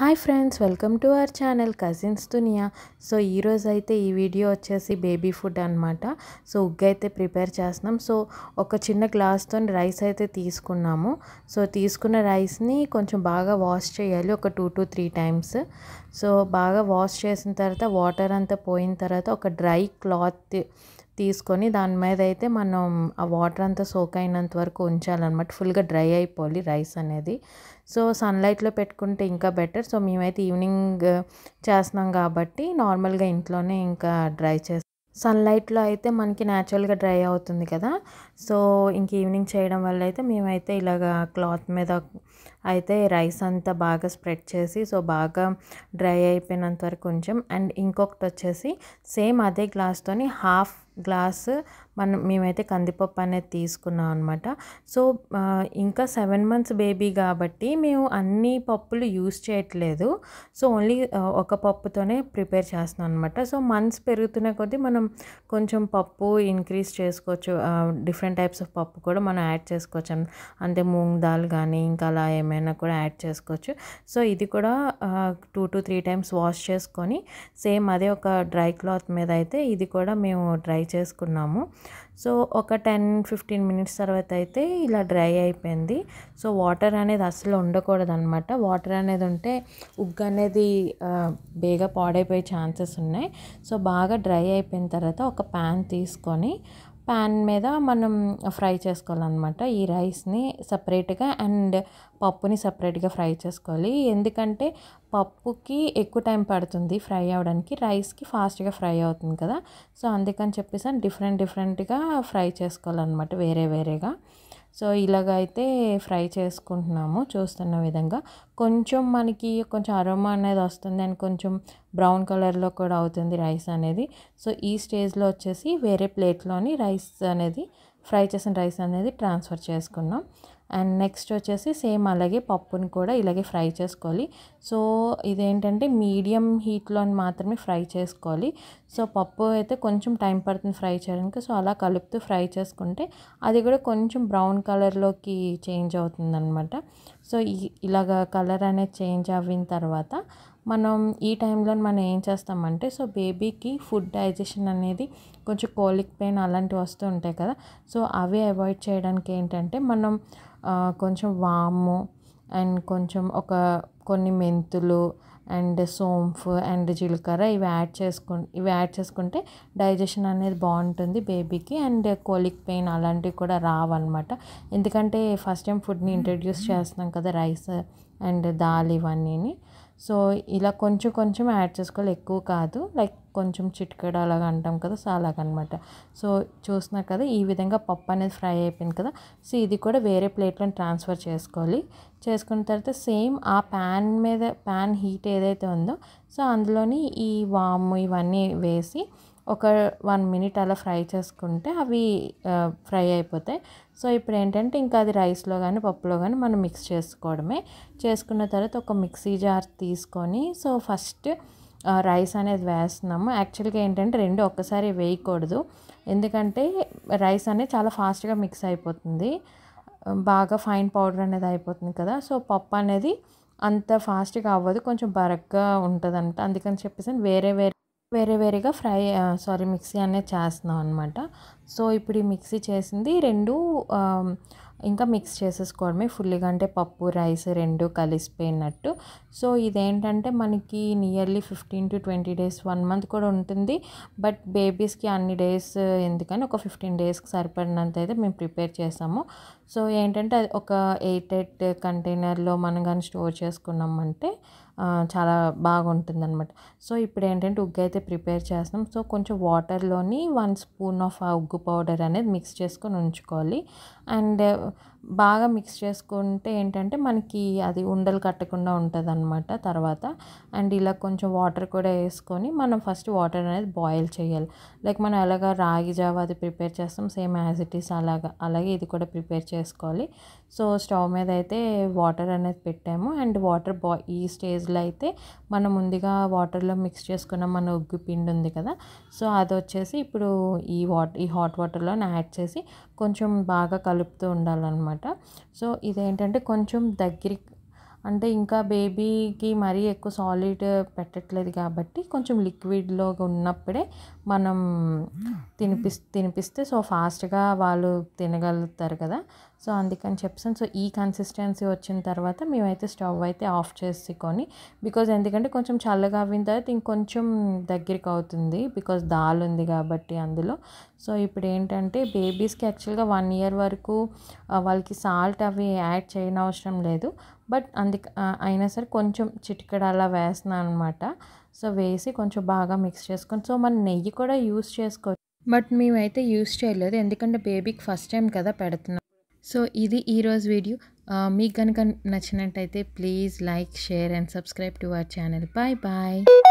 Hi friends welcome to our channel cousins Duniya so ఈరోజు అయితే ఈ వీడియో వచ్చేసి బేబీ ఫుడ్ అనమాట సో ఉగ్గు అయితే ప్రిపేర్ చేస్తున్నాం. సో ఒక చిన్న గ్లాస్తో రైస్ అయితే తీసుకున్నాము. సో తీసుకున్న రైస్ని కొంచెం బాగా వాష్ చేయాలి ఒక two to three times. So బాగా వాష్ చేసిన తర్వాత వాటర్ అంతా పోయిన తర్వాత ఒక డ్రై క్లాత్ తీసుకొని దాని మీద అయితే మనం ఆ వాటర్ అంతా సోక్ అయినంత వరకు ఉంచాలన్నమాట. ఫుల్గా డ్రై అయిపోవాలి రైస్ అనేది. సో సన్లైట్లో పెట్టుకుంటే ఇంకా బెటర్. సో మేమైతే ఈవినింగ్ చేస్తున్నాం కాబట్టి నార్మల్గా ఇంట్లోనే ఇంకా డ్రై చేస్తాం సన్లైట్లో అయితే మనకి న్యాచురల్గా డ్రై అవుతుంది కదా. సో ఇంక ఈవినింగ్ చేయడం వల్ల అయితే మేమైతే ఇలాగ క్లాత్ మీద అయితే రైస్ అంతా బాగా స్ప్రెడ్ చేసి సో బాగా డ్రై అయిపోయినంత వరకు కొంచెం అండ్ ఇంకొకటి వచ్చేసి సేమ్ అదే గ్లాస్తోని హాఫ్ గ్లాస్ మనం మేమైతే కందిపప్పు అనేది తీసుకున్నాం అనమాట సో ఇంకా సెవెన్ మంత్స్ బేబీ కాబట్టి మేము అన్ని పప్పులు యూస్ చేయట్లేదు. సో ఓన్లీ ఒక పప్పుతోనే ప్రిపేర్ చేస్తున్నాం అనమాట సో మంత్స్ పెరుగుతున్న కొద్దీ మనం కొంచెం పప్పు ఇంక్రీజ్ చేసుకోవచ్చు. డిఫరెంట్ టైప్స్ ఆఫ్ పప్పు కూడా మనం యాడ్ చేసుకోవచ్చు. అంటే మూంగ్ దాల్ కానీ ఇంకా అలా ఏమైనా కూడా యాడ్ చేసుకోవచ్చు. సో ఇది కూడా two to three times wash చేసుకొని సేమ్ అదే ఒక డ్రై క్లాత్ మీద అయితే ఇది కూడా మేము డ్రై చేసుకున్నాము. సో ఒక టెన్ ఫిఫ్టీన్ మినిట్స్ తర్వాత అయితే ఇలా డ్రై అయిపోయింది. సో వాటర్ అనేది అసలు ఉండకూడదు అనమాట వాటర్ అనేది ఉంటే ఉగ్గు అనేది బేగా పాడైపోయే ఛాన్సెస్ ఉన్నాయి. సో బాగా డ్రై అయిపోయిన తర్వాత ఒక ప్యాన్ తీసుకొని ప్యాన్ మీద మనం ఫ్రై చేసుకోవాలన్నమాట. ఈ రైస్ని సపరేట్గా అండ్ పప్పుని సపరేట్గా ఫ్రై చేసుకోవాలి. ఎందుకంటే పప్పుకి ఎక్కువ టైం పడుతుంది ఫ్రై అవ్వడానికి. రైస్కి ఫాస్ట్గా ఫ్రై అవుతుంది కదా. సో అందుకని చెప్పేసి డిఫరెంట్ డిఫరెంట్గా ఫ్రై చేసుకోవాలన్నమాట వేరే వేరేగా. సో ఇలాగ అయితే ఫ్రై చేసుకుంటున్నాము చూస్తున్న విధంగా. కొంచెం మనకి కొంచెం అరోమా అనేది వస్తుంది అండ్ కొంచెం బ్రౌన్ కలర్లో కూడా అవుతుంది రైస్ అనేది. సో ఈ స్టేజ్లో వచ్చేసి వేరే ప్లేట్లోని రైస్ అనేది ఫ్రై చేసిన రైస్ అనేది ట్రాన్స్ఫర్ చేసుకున్నాం. అండ్ నెక్స్ట్ వచ్చేసి సేమ్ అలాగే పప్పుని కూడా ఇలాగే ఫ్రై చేసుకోవాలి. సో ఇదేంటంటే మీడియం హీట్లో మాత్రమే ఫ్రై చేసుకోవాలి. సో పప్పు అయితే కొంచెం టైం పడుతుంది ఫ్రై చేయడానికి. సో అలా కలుపుతూ ఫ్రై చేసుకుంటే అది కూడా కొంచెం బ్రౌన్ కలర్లోకి చేంజ్ అవుతుంది అనమాట సో ఇలాగ కలర్ అనేది చేంజ్ అయిన తర్వాత మనం ఈ టైంలో మనం ఏం చేస్తామంటే సో బేబీకి ఫుడ్ డైజెషన్ అనేది కొంచెం కోలిక్ పెయిన్ అలాంటివి వస్తూ ఉంటాయి కదా. సో అవి అవాయిడ్ చేయడానికి ఏంటంటే మనం కొంచెం వాము అండ్ కొంచెం ఒక కొన్ని మెంతులు అండ్ సోంఫ్ అండ్ జీలకర్ర ఇవి యాడ్ చేసుకు ఇవి యాడ్ చేసుకుంటే డైజెషన్ అనేది బాగుంటుంది బేబీకి అండ్ కోలిక్ పెయిన్ అలాంటివి కూడా రావన్నమాట. ఎందుకంటే ఫస్ట్ టైం ఫుడ్ని ఇంట్రడ్యూస్ చేస్తున్నాం కదా రైస్ అండ్ దాల్ ఇవన్నీని. సో ఇలా కొంచెం కొంచెం యాడ్ చేసుకోవాలి. ఎక్కువ కాదు. లైక్ కొంచెం చిటికెడు అలాగ అంటాం కదా సో అలాగనమాట. సో చూస్తున్నారు కదా ఈ విధంగా పప్పు అనేది ఫ్రై అయిపోయింది కదా సో ఇది కూడా వేరే ప్లేట్లో ట్రాన్స్ఫర్ చేసుకోవాలి. చేసుకున్న తర్వాత సేమ్ ఆ ప్యాన్ మీద ప్యాన్ హీట్ ఏదైతే ఉందో సో అందులోని ఈ వాము ఇవన్నీ వేసి ఒక వన్ మినిట్ అలా ఫ్రై చేసుకుంటే అవి ఫ్రై అయిపోతాయి. సో ఇప్పుడు ఏంటంటే ఇంకా అది రైస్లో కానీ పప్పులో కానీ మనం మిక్స్ చేసుకోవడమే. చేసుకున్న తర్వాత ఒక మిక్సీ జార్ తీసుకొని సో ఫస్ట్ రైస్ అనేది వేస్తున్నాము. యాక్చువల్గా ఏంటంటే రెండు ఒక్కసారి వేయకూడదు. ఎందుకంటే రైస్ అనేది చాలా ఫాస్ట్గా మిక్స్ అయిపోతుంది. బాగా ఫైన్ పౌడర్ అనేది అయిపోతుంది కదా. సో పప్పు అనేది అంత ఫాస్ట్గా అవ్వదు. కొంచెం బరగ్గా ఉంటుందంట. అందుకని చెప్పేసి వేరే వేరే వేరే వేరేగా ఫ్రై సారీ మిక్సీ అనేది చేస్తున్నాం అనమాట సో ఇప్పుడు ఈ మిక్సీ చేసింది రెండు ఇంకా మిక్స్ చేసేసుకోవడమే. ఫుల్గా అంటే పప్పు రైస్ రెండు కలిసిపోయినట్టు. సో ఇదేంటంటే మనకి nearly fifteen to twenty days one month కూడా ఉంటుంది. బట్ బేబీస్కి అన్ని డేస్ ఎందుకని ఒక ఫిఫ్టీన్ డేస్కి సరిపడినంత అయితే మేము ప్రిపేర్ చేసాము సో ఏంటంటే అది ఒక ఎయిట్ ఎయిట్ కంటైనర్లో మనం కానీ స్టోర్ చేసుకున్నామంటే చాలా బాగుంటుంది అనమాట సో ఇప్పుడు ఏంటంటే ఉగ్గు అయితే ప్రిపేర్ చేస్తాం సో కొంచెం వాటర్లోని వన్ స్పూన్ ఆఫ్ ఆ ఉగ్గు పౌడర్ అనేది మిక్స్ చేసుకొని ఉంచుకోవాలి. అండ్ బాగా మిక్స్ చేసుకుంటే ఏంటంటే మనకి అది ఉండలు కట్టకుండా ఉంటుంది అనమాట తర్వాత. అండ్ ఇలా కొంచెం వాటర్ కూడా వేసుకొని మనం ఫస్ట్ వాటర్ అనేది బాయిల్ చేయాలి. లైక్ మనం ఎలాగ రాగి జావ అది ప్రిపేర్ చేస్తాం సేమ్ యాజ్ ఇట్ ఈస్ అలాగా. అలాగే ఇది కూడా ప్రిపేర్ చేస్తాం చేసుకోవాలి. సో స్టవ్ మీద అయితే వాటర్ అనేది పెట్టాము. అండ్ వాటర్ బా ఈ స్టేజ్లో అయితే మనం ముందుగా వాటర్లో మిక్స్ చేసుకున్న మన ఉగ్గు పిండి ఉంది కదా సో అది వచ్చేసి ఇప్పుడు ఈ వాటర్ ఈ హాట్ వాటర్లో యాడ్ చేసి కొంచెం బాగా కలుపుతూ ఉండాలన్నమాట. సో ఇదేంటంటే కొంచెం దగ్గరికి అంటే ఇంకా బేబీకి మరీ ఎక్కువ సాలిడ్ పెట్టట్లేదు కాబట్టి కొంచెం లిక్విడ్లో ఉన్నప్పుడే మనం తినిపి తినిపిస్తే సో ఫాస్ట్గా వాళ్ళు తినగలుగుతారు కదా. సో అందుకని చెప్పాను సో ఈ కన్సిస్టెన్సీ వచ్చిన తర్వాత మేమైతే స్టవ్ అయితే ఆఫ్ చేసుకొని బికాజ్ ఎందుకంటే కొంచెం చల్లగా అవిన తర్వాత ఇంకొంచెం దగ్గరికి అవుతుంది బికాజ్ దాల్ ఉంది కాబట్టి అందులో. సో ఇప్పుడు ఏంటంటే బేబీస్కి యాక్చువల్గా వన్ ఇయర్ వరకు వాళ్ళకి సాల్ట్ అవి యాడ్ చేయనవసరం లేదు. బట్ అందుక అయినా సరే కొంచెం చిటికెడ అలా వేస్తున్నాను అనమాట సో వేసి కొంచెం బాగా మిక్స్ చేసుకొని సో మన నెయ్యి కూడా యూస్ చేసుకోవచ్చు బట్ మేమైతే యూస్ చేయలేదు. ఎందుకంటే బేబీకి ఫస్ట్ టైం కదా పెడుతున్నాం. సో ఇది ఈరోజు వీడియో. మీకు కనుక నచ్చినట్టయితే please like share and subscribe to our channel bye bye